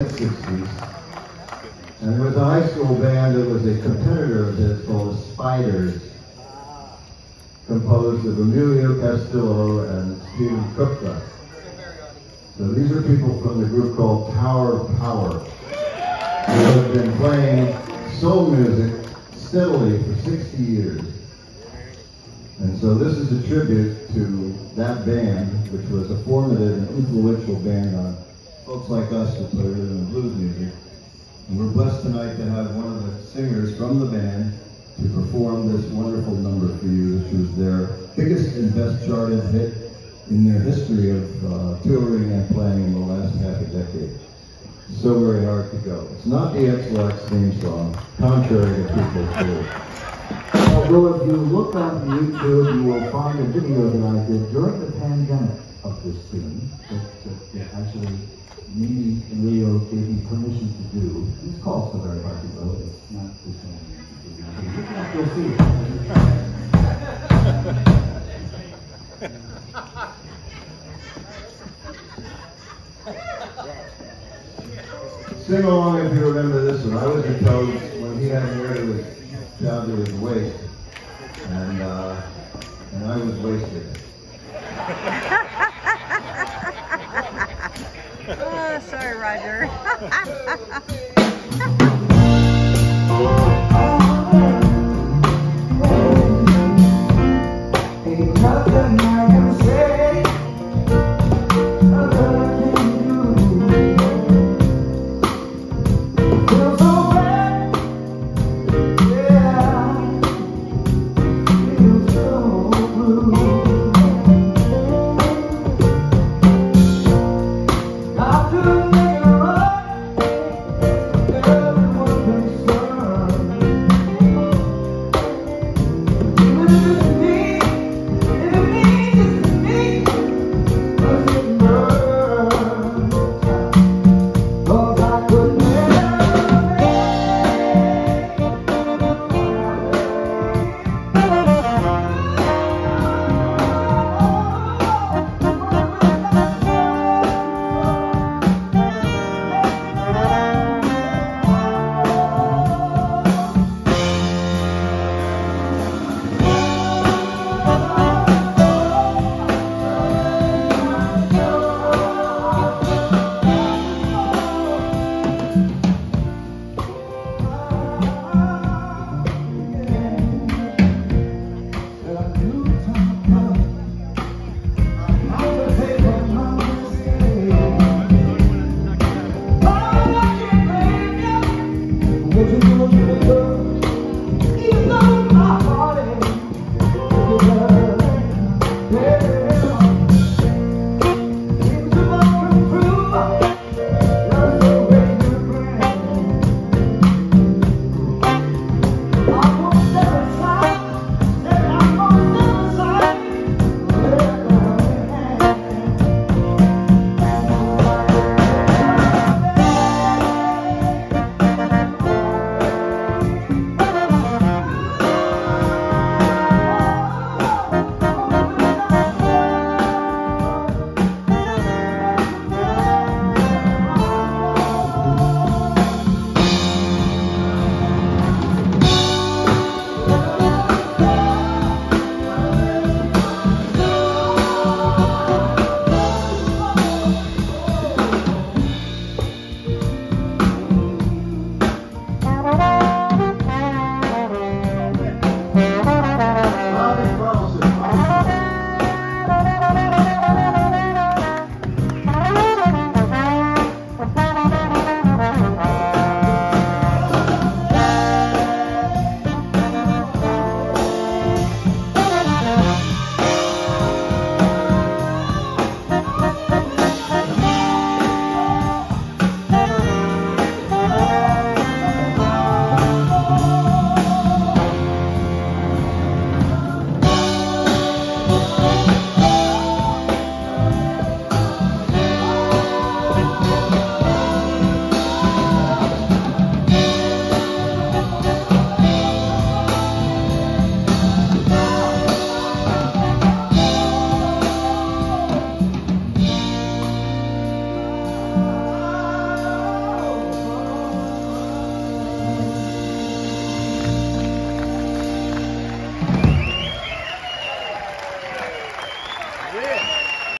60s. And there was a high school band that was a competitor of his called the Spiders, composed of Emilio Castillo and Steve Kupka. So these are people from the group called Tower of Power, who have been playing soul music steadily for 60 years. And so this is a tribute to that band, which was a formative and influential band on folks like us who play rhythm and blues music. And we're blessed tonight to have one of the singers from the band to perform this wonderful number for you, which was their biggest and best charted hit in their history of uh, touring and playing in the last half a decade. So very hard to go. It's not the Ex-Lax theme song, contrary to people believe. Although if you look on YouTube, you will find a video that I did during the pandemic of this tune that, that actually Mimi and Leo gave me permission to do. It's called So Very Hard to Go. It's not the same. You'll see. Sing along if you remember this one. I was a toad when he had hair that was down to his waist, and uh, and I was wasted. sorry, Roger. thank you.